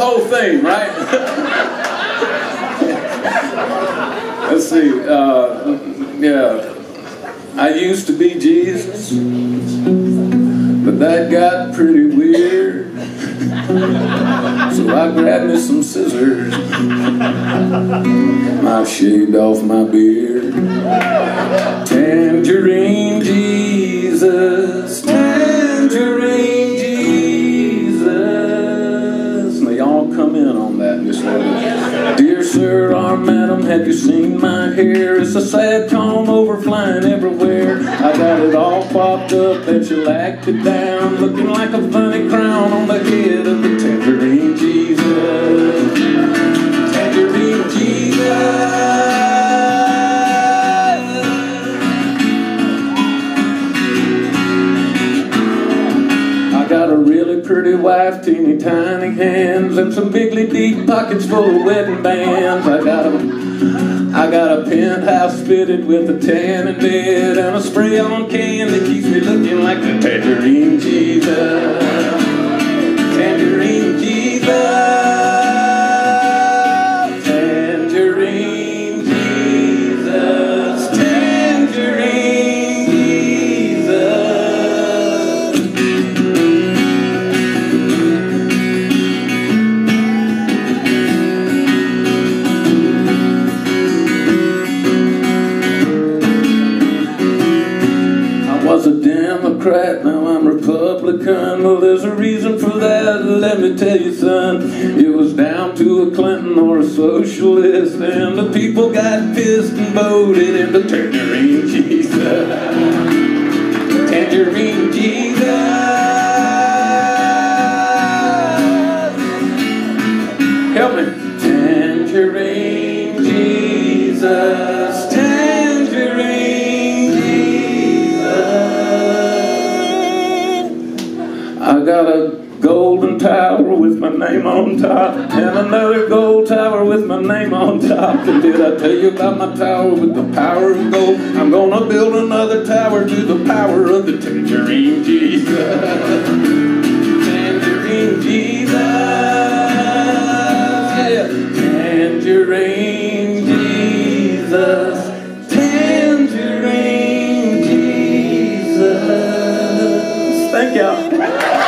same, right? Let's see. Uh, yeah. I used to be Jesus, but that got pretty weird. So I grabbed me some scissors. I shaved off my beard. Tangerine Jesus, sir or madam, have you seen my hair? It's a sad comb over flying everywhere. I got it all popped up that you lacked it down, looking like a funny crown really pretty wife, teeny tiny hands, and some bigly deep pockets full of wedding bands. I got a, I got a penthouse fitted with a tanning bed and a spray-on can that keeps me looking like the tangerine Democrat, now I'm Republican. Well, there's a reason for that, let me tell you, son. It was down to a Clinton or a socialist, and the people got pissed and voted into Tangerine Jesus. Tangerine Jesus. tower with my name on top, and another gold tower with my name on top. And did I tell you about my tower with the power of gold? I'm gonna build another tower to the power of the tangerine Jesus. tangerine Jesus, yeah. Tangerine Jesus. Thank you.